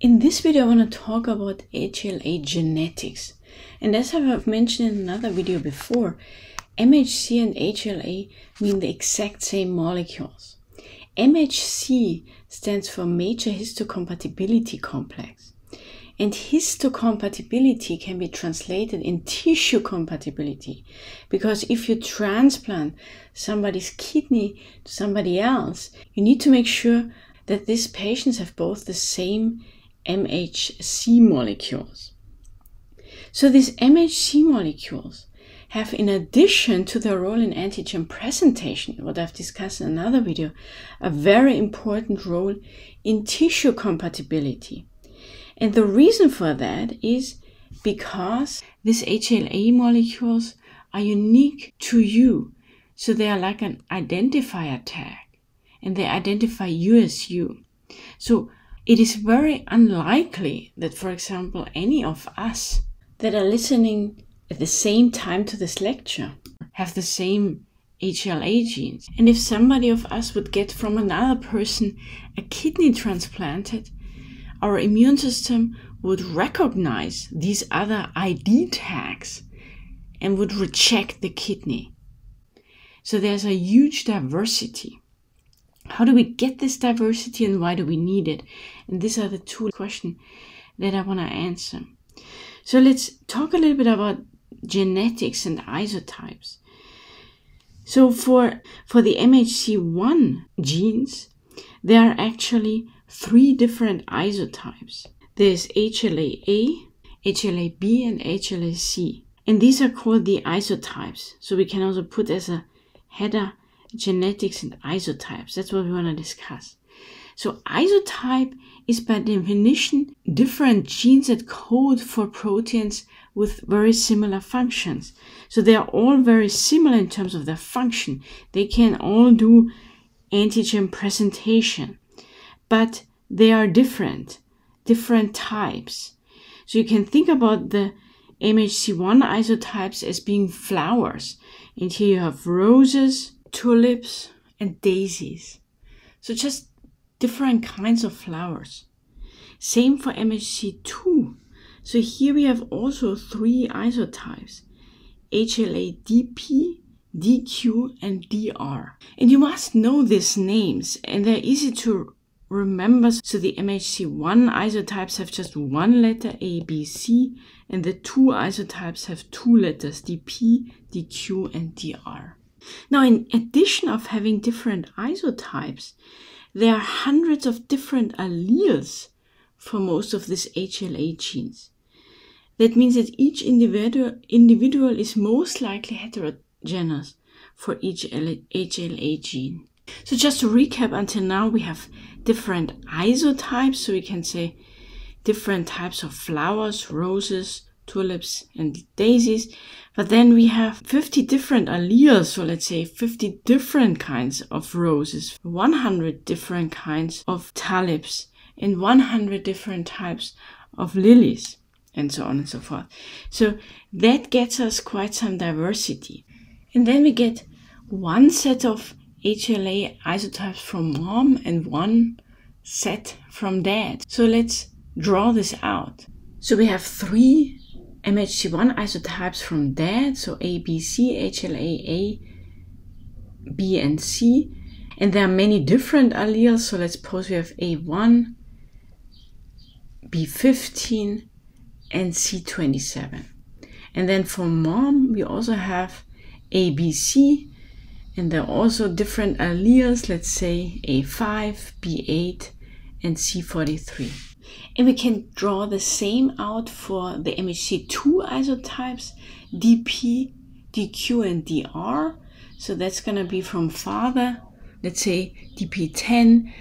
In this video, I want to talk about HLA genetics. And as I've mentioned in another video before, MHC and HLA mean the exact same molecules. MHC stands for Major Histocompatibility Complex. And histocompatibility can be translated in tissue compatibility. Because if you transplant somebody's kidney to somebody else, you need to make sure that these patients have both the same MHC molecules. So these MHC molecules have, in addition to their role in antigen presentation, what I've discussed in another video, a very important role in tissue compatibility. And the reason for that is because these HLA molecules are unique to you. So they are like an identifier tag and they identify you as you. So it is very unlikely that, for example, any of us that are listening at the same time to this lecture have the same HLA genes. And if somebody of us would get from another person a kidney transplanted, our immune system would recognize these other ID tags and would reject the kidney. So there's a huge diversity. How do we get this diversity and why do we need it? And these are the two questions that I want to answer. So let's talk a little bit about genetics and isotypes. So for, for the MHC1 genes, there are actually three different isotypes. There's HLA-A, HLA-B, and HLA-C. And these are called the isotypes. So we can also put as a header genetics and isotypes. That's what we want to discuss. So isotype is by definition different genes that code for proteins with very similar functions. So they are all very similar in terms of their function. They can all do antigen presentation, but they are different, different types. So you can think about the MHC1 isotypes as being flowers. And here you have roses, tulips, and daisies. So just different kinds of flowers. Same for MHC2. So here we have also three isotypes, HLA-DP, DQ, and DR. And you must know these names, and they're easy to remember. So the MHC1 isotypes have just one letter, A, B, C, and the two isotypes have two letters, DP, DQ, and DR. Now, in addition of having different isotypes, there are hundreds of different alleles for most of these HLA genes. That means that each individual, individual is most likely heterogeneous for each HLA gene. So just to recap, until now we have different isotypes, so we can say different types of flowers, roses, tulips, and daisies. But then we have 50 different alleles, so let's say 50 different kinds of roses, 100 different kinds of tulips, and 100 different types of lilies, and so on and so forth. So that gets us quite some diversity. And then we get one set of HLA isotypes from mom and one set from dad. So let's draw this out. So we have three MHC1 isotypes from dad, so A, B, C, HLA, A, B, and C. And there are many different alleles, so let's suppose we have A1, B15, and C27. And then for mom, we also have ABC, and there are also different alleles, let's say A5, B8, and C43. And we can draw the same out for the MHC2 isotypes, DP, DQ, and DR. So that's going to be from father, let's say DP10,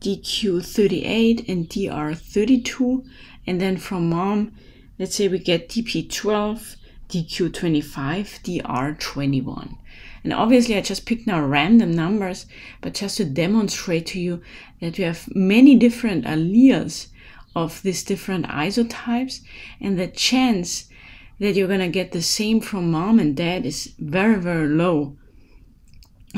DQ38, and DR32. And then from mom, let's say we get DP12, DQ25, DR21. And obviously I just picked now random numbers, but just to demonstrate to you that we have many different alleles of these different isotypes and the chance that you're going to get the same from mom and dad is very, very low.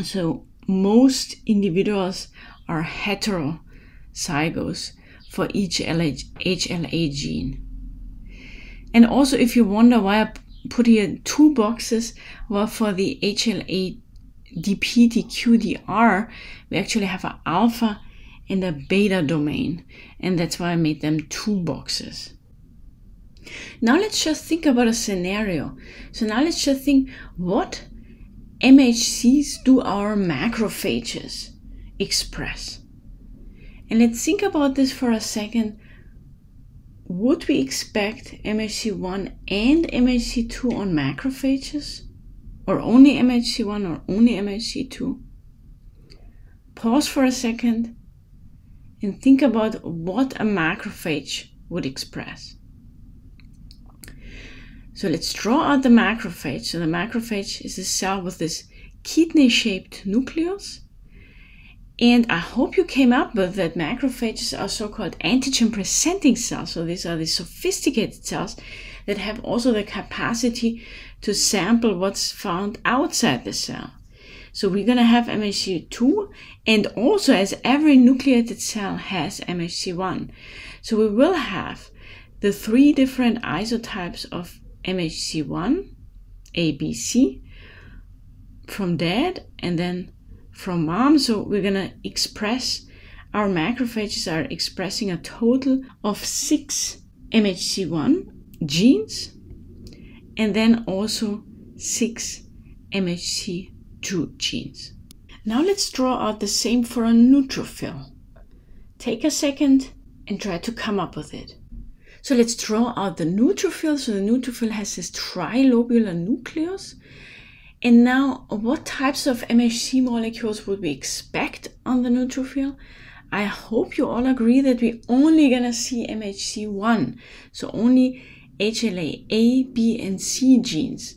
So most individuals are heterozygous for each HLA gene. And also, if you wonder why I put here two boxes, well, for the HLA DP DQ DR, we actually have an alpha and a beta domain, and that's why I made them two boxes. Now let's just think about a scenario. So now let's just think what MHCs do our macrophages express? And let's think about this for a second. Would we expect MHC1 and MHC2 on macrophages? Or only MHC1 or only MHC2? Pause for a second and think about what a macrophage would express. So let's draw out the macrophage. So the macrophage is a cell with this kidney shaped nucleus. And I hope you came up with that macrophages are so called antigen presenting cells. So these are the sophisticated cells that have also the capacity to sample what's found outside the cell. So we're going to have MHC2 and also as every nucleated cell has MHC1. So we will have the three different isotypes of MHC1, A, B, C from dad and then from mom. So we're going to express our macrophages are expressing a total of six MHC1 genes and then also six MHC2 genes. Now let's draw out the same for a neutrophil. Take a second and try to come up with it. So let's draw out the neutrophil. So the neutrophil has this trilobular nucleus. And now what types of MHC molecules would we expect on the neutrophil? I hope you all agree that we're only gonna see MHC1. So only HLA A, B, and C genes.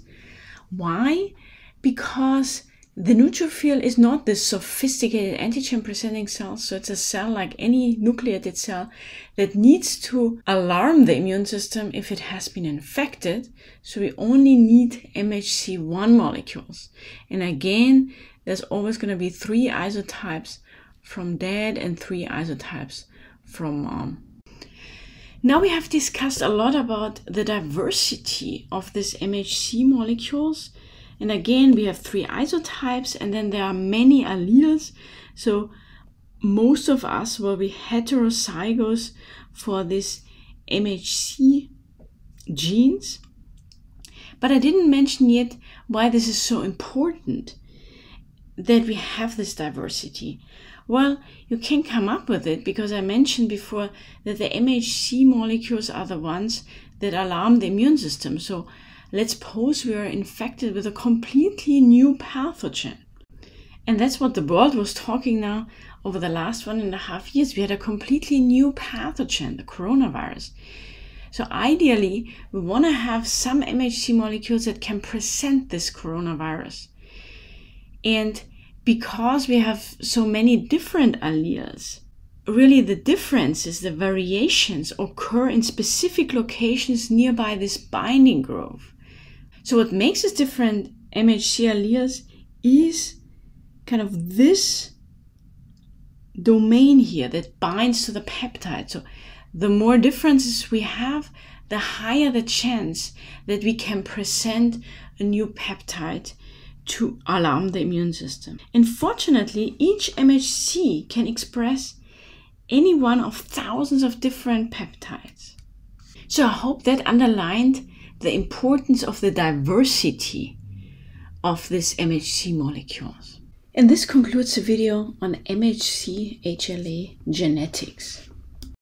Why? Because the neutrophil is not this sophisticated antigen presenting cell, so it's a cell like any nucleated cell that needs to alarm the immune system if it has been infected. So we only need MHC1 molecules. And again, there's always going to be three isotypes from dad and three isotypes from mom. Now we have discussed a lot about the diversity of these MHC molecules and again, we have three isotypes, and then there are many alleles. So most of us will be heterozygous for this MHC genes. But I didn't mention yet why this is so important that we have this diversity. Well, you can come up with it because I mentioned before that the MHC molecules are the ones that alarm the immune system. So let's suppose we are infected with a completely new pathogen. And that's what the world was talking now over the last one and a half years. We had a completely new pathogen, the coronavirus. So ideally, we want to have some MHC molecules that can present this coronavirus. And because we have so many different alleles, really the differences, the variations occur in specific locations nearby this binding groove. So what makes us different MHC alleles is kind of this domain here that binds to the peptide. So the more differences we have, the higher the chance that we can present a new peptide to alarm the immune system. Unfortunately, each MHC can express any one of thousands of different peptides. So I hope that underlined the importance of the diversity of these MHC molecules. And this concludes the video on MHC HLA genetics.